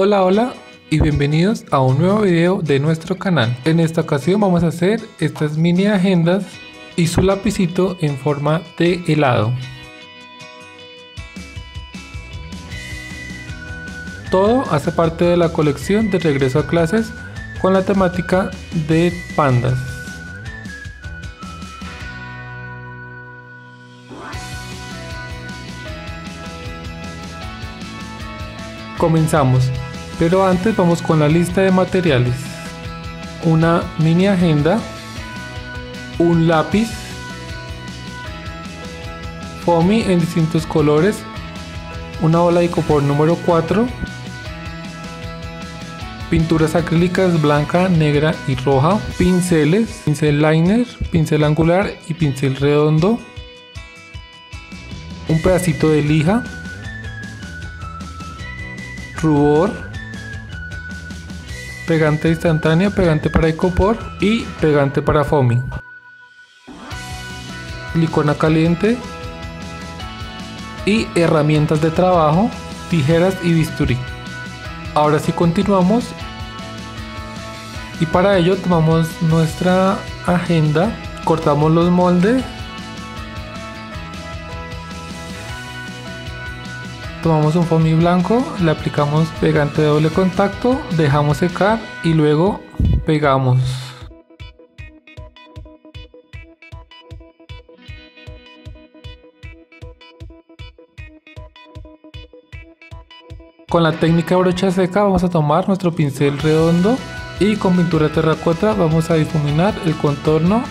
Hola, hola y bienvenidos a un nuevo video de nuestro canal. En esta ocasión vamos a hacer estas mini agendas y su lapicito en forma de helado. Todo hace parte de la colección de regreso a clases con la temática de pandas. Comenzamos, pero antes vamos con la lista de materiales. Una mini agenda, un lápiz, foamy en distintos colores, una bola de icopor número 4, pinturas acrílicas blanca, negra y roja, pinceles, pincel liner, pincel angular y pincel redondo, un pedacito de lija, rubor, pegante instantánea, pegante para icopor y pegante para foamy, silicona caliente y herramientas de trabajo, tijeras y bisturí. Ahora sí continuamos y para ello tomamos nuestra agenda, cortamos los moldes, tomamos un foamy blanco, le aplicamos pegante de doble contacto, dejamos secar y luego pegamos. Con la técnica brocha seca vamos a tomar nuestro pincel redondo y con pintura terracota vamos a difuminar el contorno.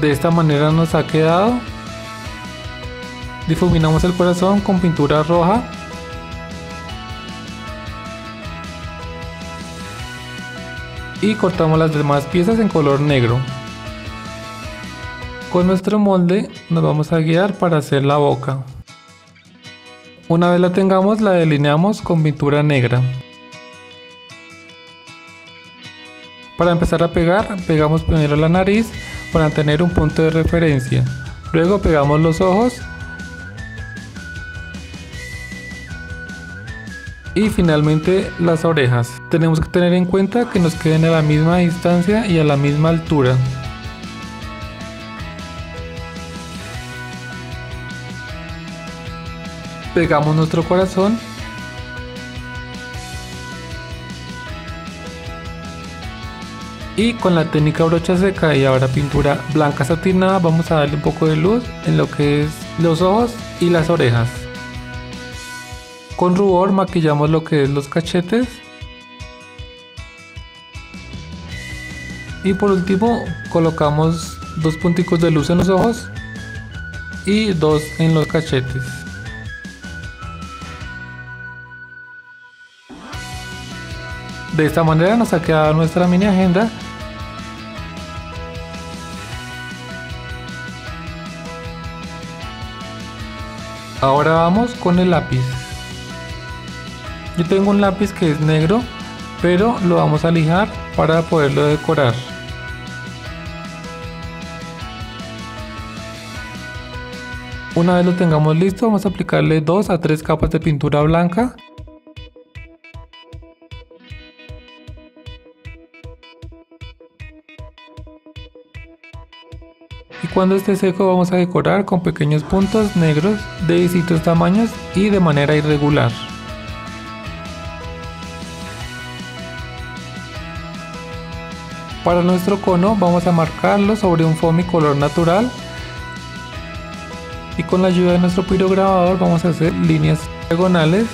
De esta manera nos ha quedado. Difuminamos el corazón con pintura roja. Y cortamos las demás piezas en color negro. Con nuestro molde nos vamos a guiar para hacer la boca. Una vez la tengamos la delineamos con pintura negra. Para empezar a pegar, pegamos primero la nariz para tener un punto de referencia. Luego pegamos los ojos. Y finalmente las orejas. Tenemos que tener en cuenta que nos queden a la misma distancia y a la misma altura. pegamos nuestro corazón y con la técnica brocha seca y ahora pintura blanca satinada vamos a darle un poco de luz en lo que es los ojos y las orejas con rubor maquillamos lo que es los cachetes y por último colocamos dos punticos de luz en los ojos y dos en los cachetes De esta manera nos ha quedado nuestra mini agenda. Ahora vamos con el lápiz. Yo tengo un lápiz que es negro, pero lo vamos a lijar para poderlo decorar. Una vez lo tengamos listo, vamos a aplicarle 2 a 3 capas de pintura blanca y cuando esté seco vamos a decorar con pequeños puntos negros de distintos tamaños y de manera irregular. Para nuestro cono vamos a marcarlo sobre un foamy color natural y con la ayuda de nuestro pirograbador vamos a hacer líneas diagonales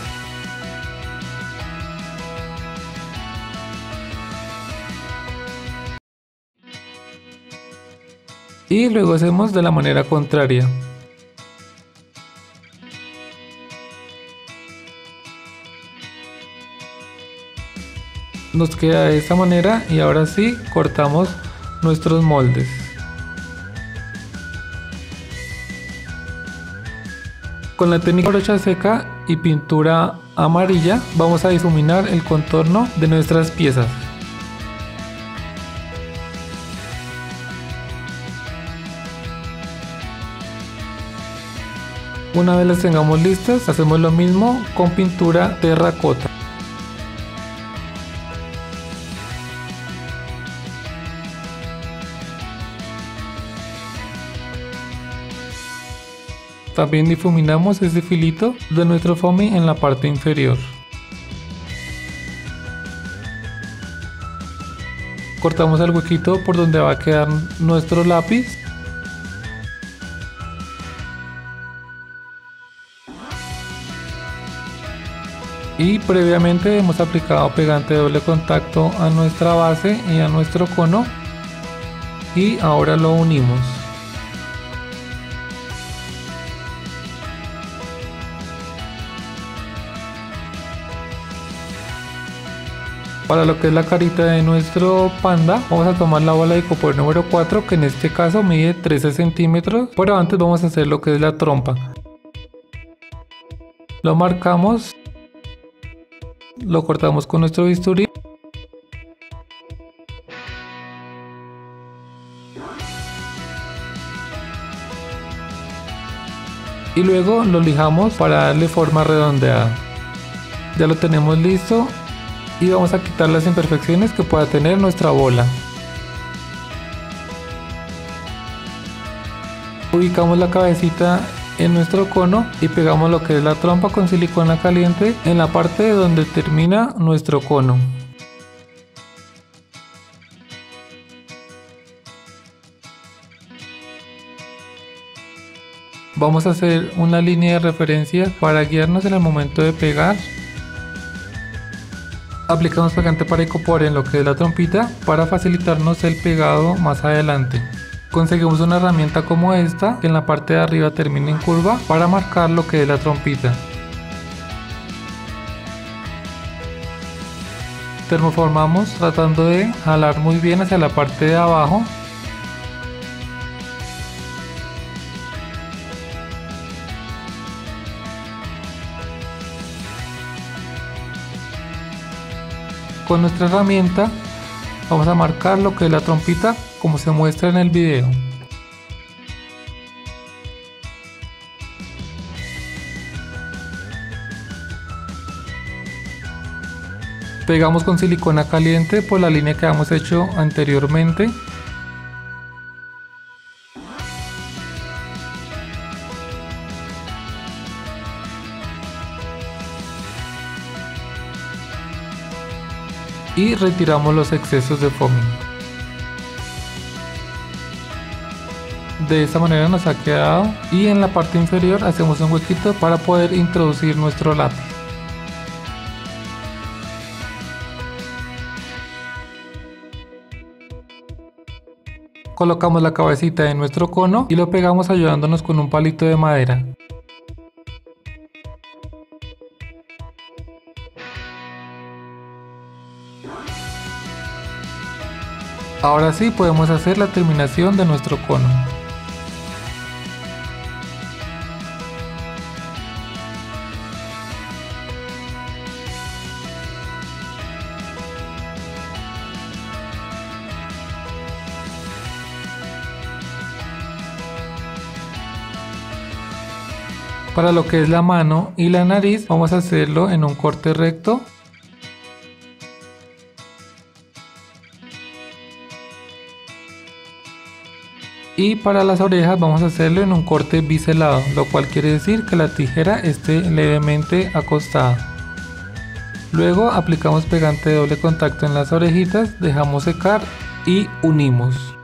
y luego hacemos de la manera contraria. Nos queda de esta manera y ahora sí cortamos nuestros moldes. Con la técnica brocha seca y pintura amarilla vamos a difuminar el contorno de nuestras piezas. Una vez las tengamos listas, hacemos lo mismo con pintura terracota. También difuminamos ese filito de nuestro foamy en la parte inferior. Cortamos el huequito por donde va a quedar nuestro lápiz. Y previamente hemos aplicado pegante doble contacto a nuestra base y a nuestro cono. Y ahora lo unimos. Para lo que es la carita de nuestro panda, vamos a tomar la bola de copor número 4, que en este caso mide 13 centímetros. Pero antes vamos a hacer lo que es la trompa. Lo marcamos, lo cortamos con nuestro bisturí. Y luego lo lijamos para darle forma redondeada. Ya lo tenemos listo y vamos a quitar las imperfecciones que pueda tener nuestra bola. Ubicamos la cabecita en nuestro cono y pegamos lo que es la trompa con silicona caliente en la parte donde termina nuestro cono. Vamos a hacer una línea de referencia para guiarnos en el momento de pegar Aplicamos pegante para icopor en lo que es la trompita para facilitarnos el pegado más adelante. Conseguimos una herramienta como esta que en la parte de arriba termina en curva para marcar lo que es la trompita. Termoformamos tratando de jalar muy bien hacia la parte de abajo Con nuestra herramienta vamos a marcar lo que es la trompita como se muestra en el video. Pegamos con silicona caliente por la línea que hemos hecho anteriormente y retiramos los excesos de foaming. De esta manera nos ha quedado y en la parte inferior hacemos un huequito para poder introducir nuestro lápiz. Colocamos la cabecita de nuestro cono y lo pegamos ayudándonos con un palito de madera. Ahora sí podemos hacer la terminación de nuestro cono. Para lo que es la mano y la nariz vamos a hacerlo en un corte recto y para las orejas vamos a hacerlo en un corte biselado lo cual quiere decir que la tijera esté levemente acostada. Luego aplicamos pegante de doble contacto en las orejitas dejamos secar y unimos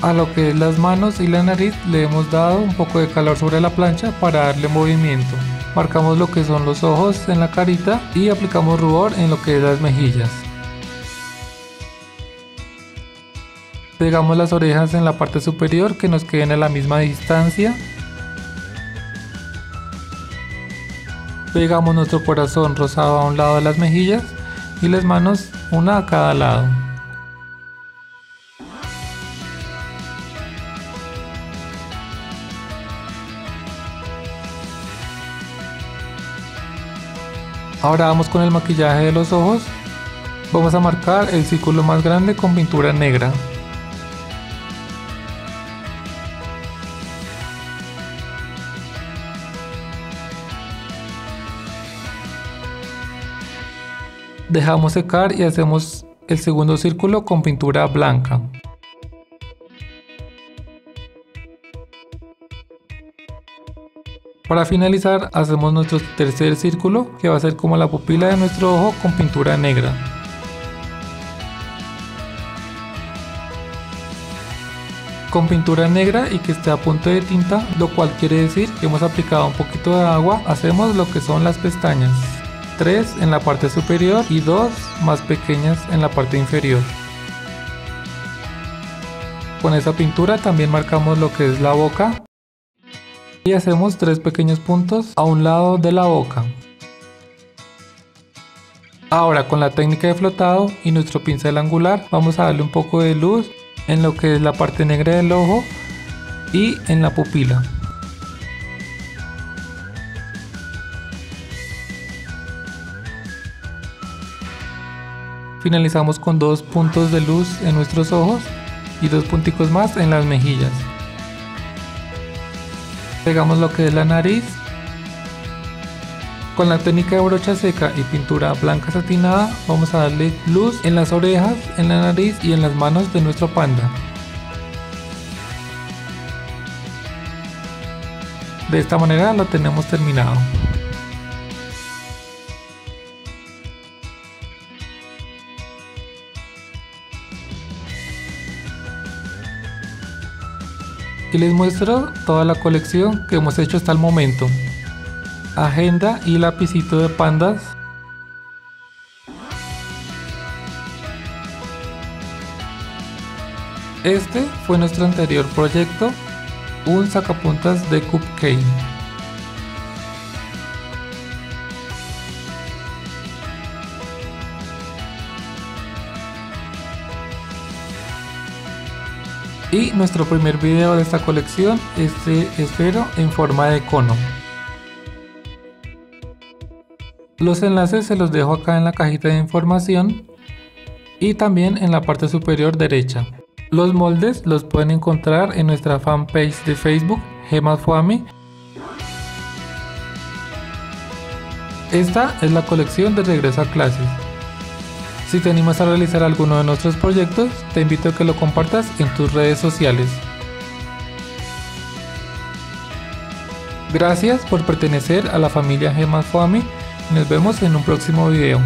A lo que es las manos y la nariz le hemos dado un poco de calor sobre la plancha para darle movimiento. Marcamos lo que son los ojos en la carita y aplicamos rubor en lo que es las mejillas. Pegamos las orejas en la parte superior que nos queden a la misma distancia. Pegamos nuestro corazón rosado a un lado de las mejillas y las manos una a cada lado. Ahora vamos con el maquillaje de los ojos. Vamos a marcar el círculo más grande con pintura negra. Dejamos secar y hacemos el segundo círculo con pintura blanca. Para finalizar hacemos nuestro tercer círculo que va a ser como la pupila de nuestro ojo con pintura negra. Con pintura negra y que esté a punto de tinta, lo cual quiere decir que hemos aplicado un poquito de agua, hacemos lo que son las pestañas. 3 en la parte superior y 2 más pequeñas en la parte inferior. Con esa pintura también marcamos lo que es la boca y hacemos tres pequeños puntos a un lado de la boca. Ahora con la técnica de flotado y nuestro pincel angular vamos a darle un poco de luz en lo que es la parte negra del ojo y en la pupila. Finalizamos con dos puntos de luz en nuestros ojos y dos punticos más en las mejillas pegamos lo que es la nariz con la técnica de brocha seca y pintura blanca satinada vamos a darle luz en las orejas, en la nariz y en las manos de nuestro panda. De esta manera lo tenemos terminado. Y les muestro toda la colección que hemos hecho hasta el momento. Agenda y lapicito de pandas. Este fue nuestro anterior proyecto, un sacapuntas de Cupcake. Y nuestro primer video de esta colección es esfero en forma de cono. Los enlaces se los dejo acá en la cajita de información y también en la parte superior derecha. Los moldes los pueden encontrar en nuestra fanpage de Facebook, Gemas Esta es la colección de regreso a clases. Si te animas a realizar alguno de nuestros proyectos, te invito a que lo compartas en tus redes sociales. Gracias por pertenecer a la familia Gemas Foami. Nos vemos en un próximo video.